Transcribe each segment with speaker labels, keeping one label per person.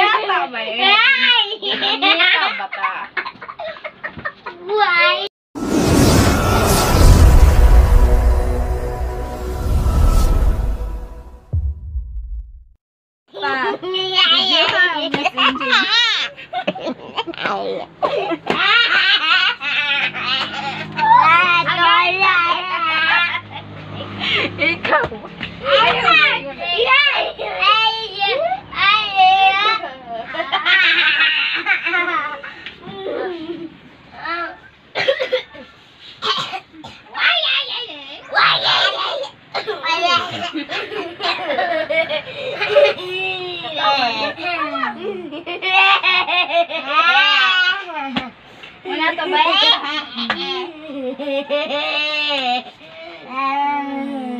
Speaker 1: ba eh? Bata, bata.
Speaker 2: Why?
Speaker 1: Pa. Video ka, messenger. Ikaw. Wala to ba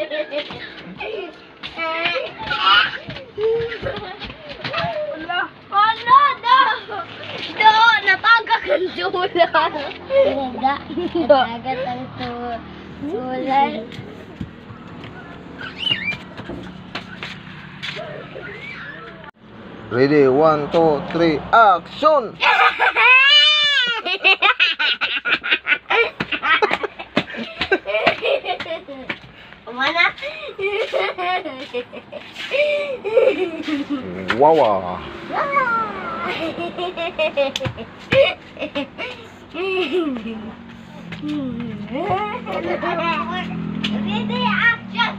Speaker 2: tula. Talaga? Natagat ang tu- tulan.
Speaker 3: Ready, one, two, three, action!
Speaker 2: Umana?
Speaker 3: Wawa.
Speaker 2: Ready, action!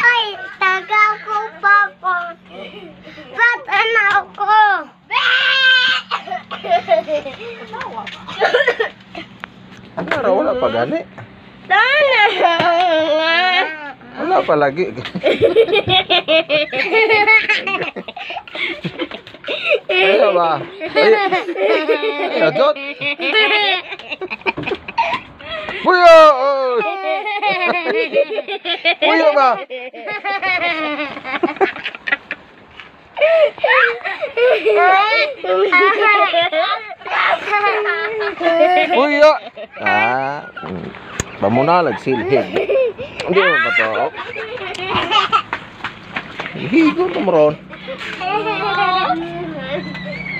Speaker 2: Ay, taga ko pa ko. Ba't anak ko?
Speaker 3: Ano raw, wala pa gani?
Speaker 2: Tana!
Speaker 3: Wala pa lagi. Ano ba? Adot? Puyo! Puyo ba? Puyo! Ah, pamunalag silhig. Hindi mo ba to? Higo to mo ron.